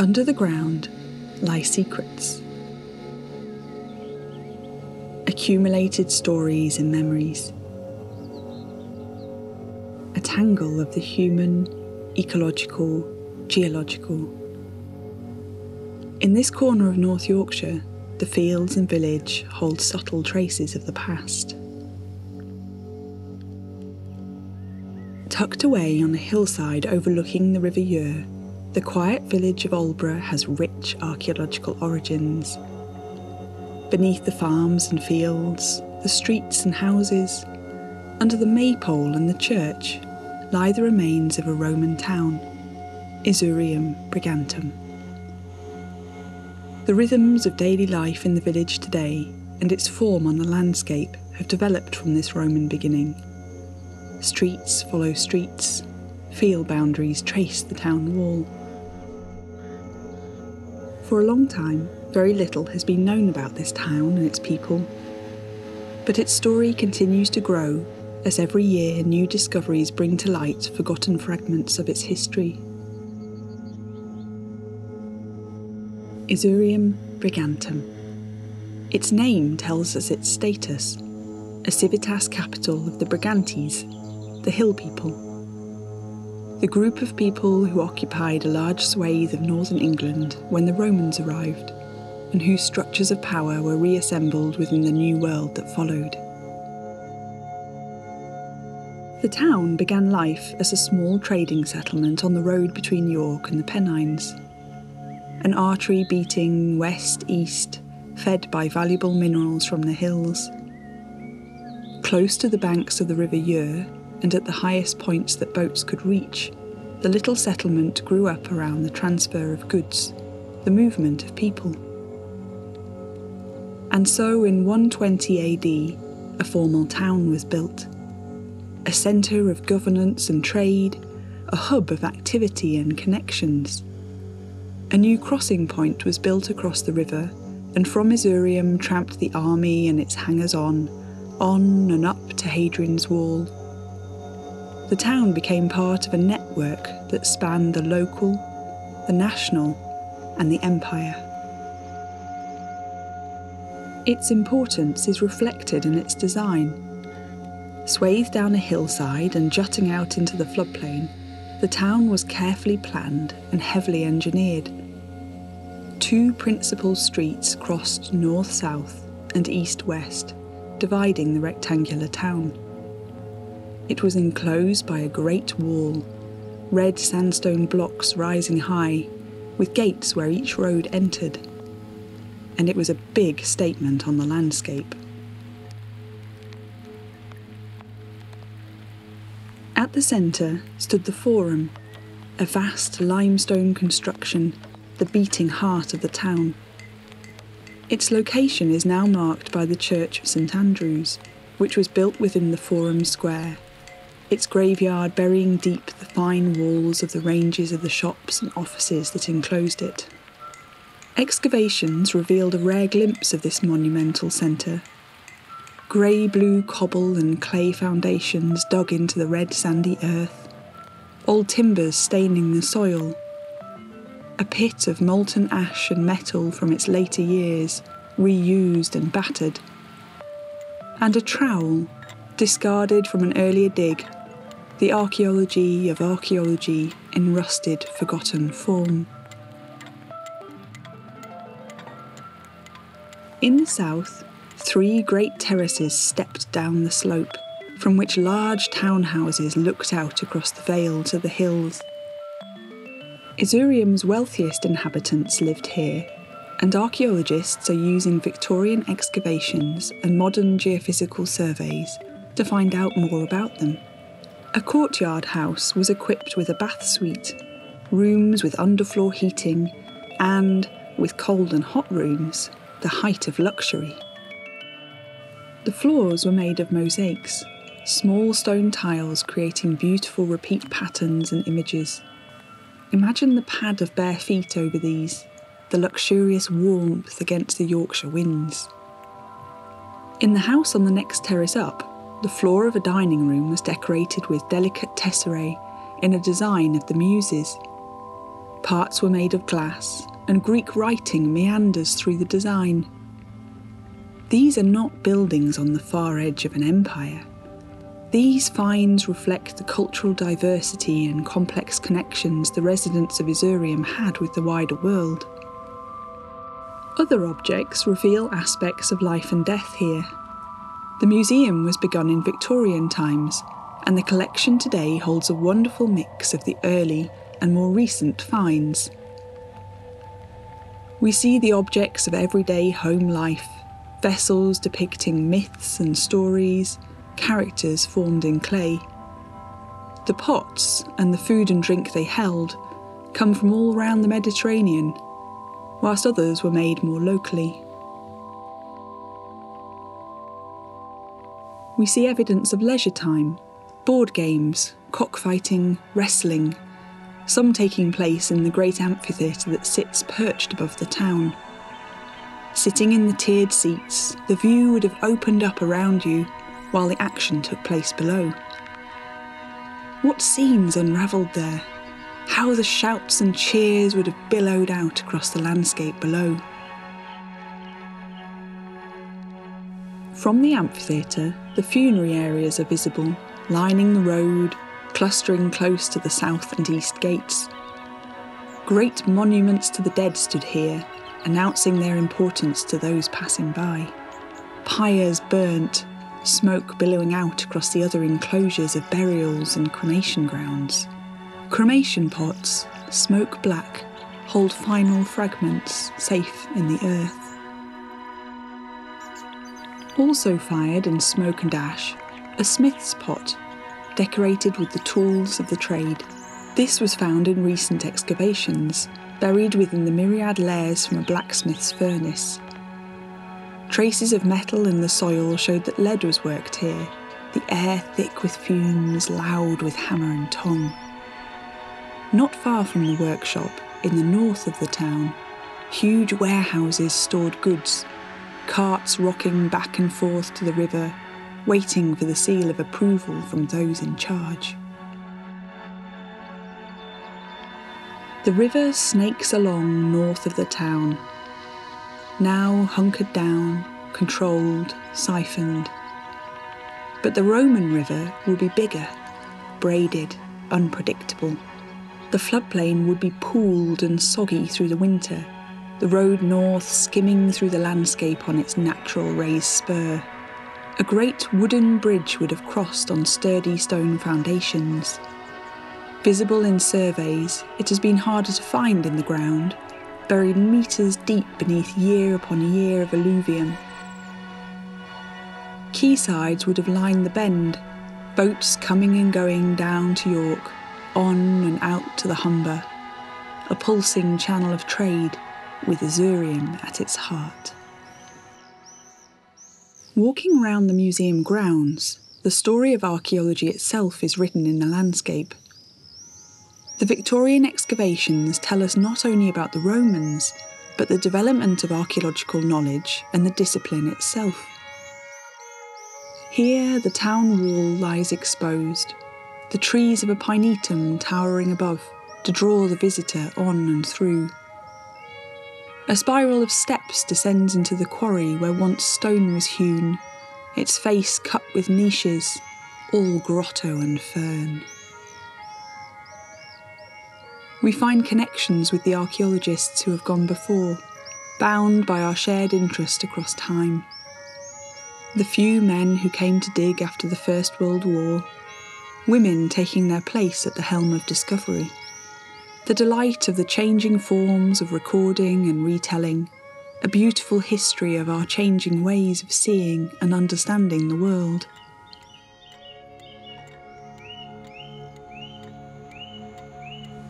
Under the ground lie secrets, accumulated stories and memories, a tangle of the human, ecological, geological. In this corner of North Yorkshire, the fields and village hold subtle traces of the past. Tucked away on a hillside overlooking the River Ure, the quiet village of Aldborough has rich archaeological origins. Beneath the farms and fields, the streets and houses, under the maypole and the church, lie the remains of a Roman town, Isurium Brigantum. The rhythms of daily life in the village today and its form on the landscape have developed from this Roman beginning. Streets follow streets, field boundaries trace the town wall. For a long time, very little has been known about this town and its people. But its story continues to grow as every year new discoveries bring to light forgotten fragments of its history. Isurium Brigantum. Its name tells us its status, a civitas capital of the Brigantes, the hill people the group of people who occupied a large swathe of northern England when the Romans arrived, and whose structures of power were reassembled within the new world that followed. The town began life as a small trading settlement on the road between York and the Pennines. An artery beating west east, fed by valuable minerals from the hills. Close to the banks of the River Ure, and at the highest points that boats could reach, the little settlement grew up around the transfer of goods, the movement of people. And so in 120 AD, a formal town was built, a centre of governance and trade, a hub of activity and connections. A new crossing point was built across the river, and from Isurium tramped the army and its hangers on, on and up to Hadrian's Wall the town became part of a network that spanned the local, the national, and the empire. Its importance is reflected in its design. Swathed down a hillside and jutting out into the floodplain, the town was carefully planned and heavily engineered. Two principal streets crossed north south and east west, dividing the rectangular town. It was enclosed by a great wall, red sandstone blocks rising high, with gates where each road entered. And it was a big statement on the landscape. At the centre stood the Forum, a vast limestone construction, the beating heart of the town. Its location is now marked by the Church of St Andrews, which was built within the Forum Square its graveyard burying deep the fine walls of the ranges of the shops and offices that enclosed it. Excavations revealed a rare glimpse of this monumental centre. Grey blue cobble and clay foundations dug into the red sandy earth, old timbers staining the soil, a pit of molten ash and metal from its later years, reused and battered, and a trowel discarded from an earlier dig the archaeology of archaeology in rusted, forgotten form. In the south, three great terraces stepped down the slope, from which large townhouses looked out across the vale to the hills. Isurium's wealthiest inhabitants lived here, and archaeologists are using Victorian excavations and modern geophysical surveys to find out more about them. A courtyard house was equipped with a bath suite, rooms with underfloor heating, and, with cold and hot rooms, the height of luxury. The floors were made of mosaics, small stone tiles creating beautiful repeat patterns and images. Imagine the pad of bare feet over these, the luxurious warmth against the Yorkshire winds. In the house on the next terrace up, the floor of a dining room was decorated with delicate tesserae in a design of the Muses. Parts were made of glass, and Greek writing meanders through the design. These are not buildings on the far edge of an empire. These finds reflect the cultural diversity and complex connections the residents of Isurium had with the wider world. Other objects reveal aspects of life and death here. The museum was begun in Victorian times, and the collection today holds a wonderful mix of the early and more recent finds. We see the objects of everyday home life, vessels depicting myths and stories, characters formed in clay. The pots and the food and drink they held come from all round the Mediterranean, whilst others were made more locally. We see evidence of leisure time, board games, cockfighting, wrestling, some taking place in the great amphitheatre that sits perched above the town. Sitting in the tiered seats, the view would have opened up around you while the action took place below. What scenes unravelled there? How the shouts and cheers would have billowed out across the landscape below. From the amphitheatre, the funerary areas are visible, lining the road, clustering close to the south and east gates. Great monuments to the dead stood here, announcing their importance to those passing by. Pyres burnt, smoke billowing out across the other enclosures of burials and cremation grounds. Cremation pots, smoke black, hold final fragments safe in the earth. Also fired in smoke and ash, a smith's pot, decorated with the tools of the trade. This was found in recent excavations, buried within the myriad layers from a blacksmith's furnace. Traces of metal in the soil showed that lead was worked here, the air thick with fumes, loud with hammer and tongue. Not far from the workshop, in the north of the town, huge warehouses stored goods, carts rocking back and forth to the river, waiting for the seal of approval from those in charge. The river snakes along north of the town, now hunkered down, controlled, siphoned. But the Roman River will be bigger, braided, unpredictable. The floodplain would be pooled and soggy through the winter, the road north skimming through the landscape on its natural raised spur. A great wooden bridge would have crossed on sturdy stone foundations. Visible in surveys, it has been harder to find in the ground, buried metres deep beneath year upon year of alluvium. Quaysides would have lined the bend, boats coming and going down to York, on and out to the Humber, a pulsing channel of trade with Isurium at its heart. Walking round the museum grounds, the story of archaeology itself is written in the landscape. The Victorian excavations tell us not only about the Romans, but the development of archaeological knowledge and the discipline itself. Here, the town wall lies exposed, the trees of a pinetum towering above to draw the visitor on and through. A spiral of steps descends into the quarry where once stone was hewn, its face cut with niches, all grotto and fern we find connections with the archaeologists who have gone before, bound by our shared interest across time. The few men who came to dig after the First World War, women taking their place at the helm of discovery, the delight of the changing forms of recording and retelling, a beautiful history of our changing ways of seeing and understanding the world.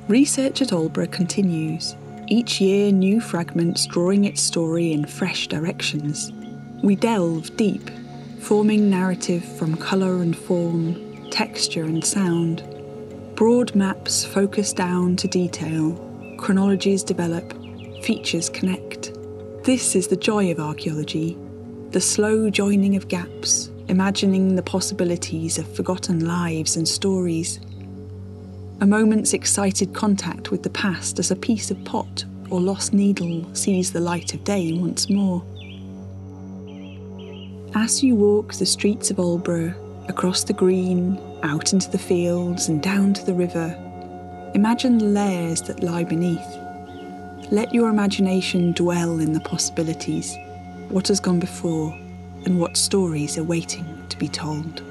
Research at Aldborough continues, each year new fragments drawing its story in fresh directions. We delve deep, forming narrative from colour and form, texture and sound. Broad maps focus down to detail, chronologies develop, features connect. This is the joy of archaeology the slow joining of gaps, imagining the possibilities of forgotten lives and stories a moment's excited contact with the past as a piece of pot or lost needle sees the light of day once more. As you walk the streets of Aldborough, across the green, out into the fields, and down to the river, imagine the layers that lie beneath. Let your imagination dwell in the possibilities, what has gone before, and what stories are waiting to be told.